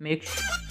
make sure.